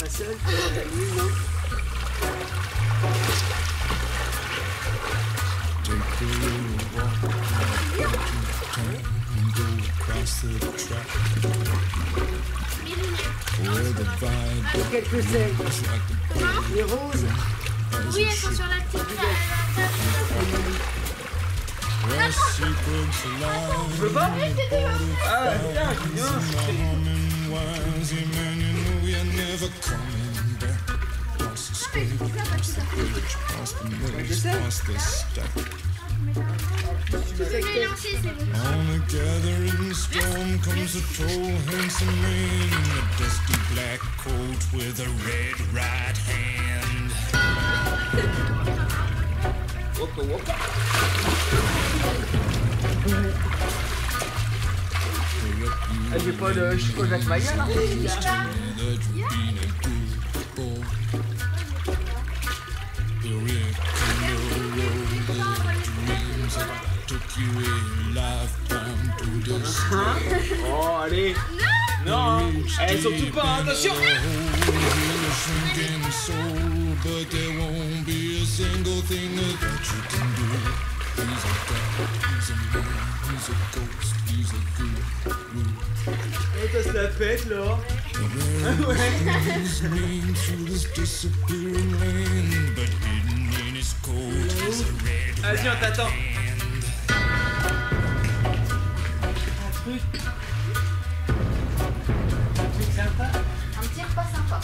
pas seul, oui, non. Take a little walk into town and go across the track where the vibe Qu'est-ce que c'est is like the Les roses Oui, elles sont sur la petite. Tu veux pas Ah, tiens, On a gathering storm comes a tall, handsome man in a dusty black coat with a red right hand. J'ai pas de chico Jacques Maya là. Describe. Oh, allez. Non Eh, surtout pas, hein, attention ça se la là red Vas-y, on t'attend. Un truc... Un truc sympa Un petit repas sympa.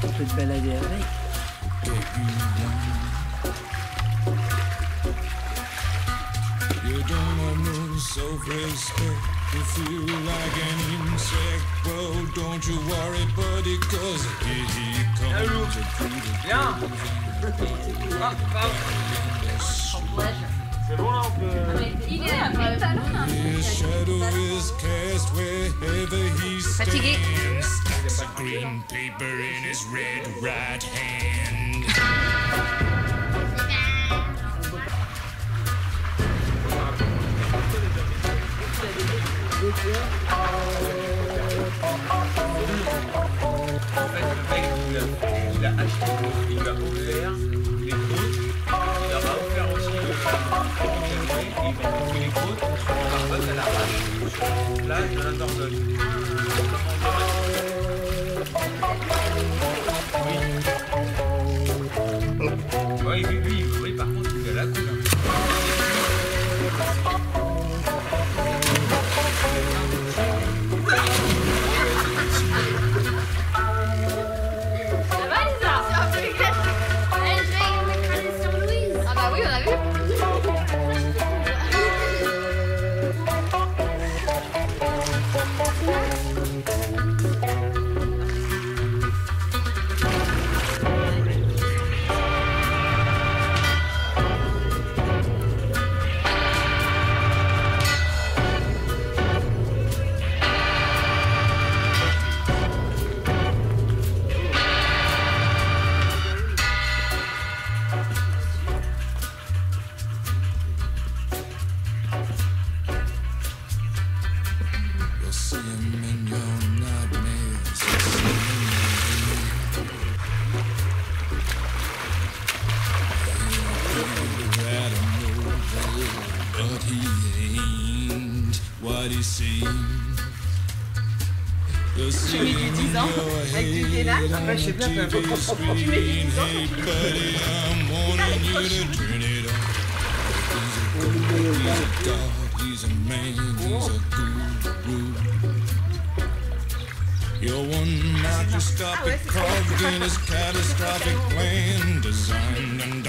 Tu peux te balader avec? You don't have no self-respect. You feel like an insect. Well, don't you worry, buddy, cause here he comes. A pretty Viens Ah, pardon C'est bon là, on. Il est là, mais pas loin. His shadow is cast wherever he Fatigué. stands. Stacks of green paper in his red right hand. En fait, le mec, il a, il a acheté, il lui a offert les croûtes, il leur a offert aussi le pain et ils vont couper les croûtes sur le barbecue à l'arrache, sur la plage But he ain't what he seems. J'ai mis du 10 ans avec du Zéla. Ouais, je sais bien, peu. Tu mets du 10 ans. He's a man, he's a guru. You're one not to stop it, clogged in his catastrophic plan, designed and